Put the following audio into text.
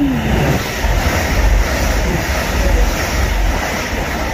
bonitinho.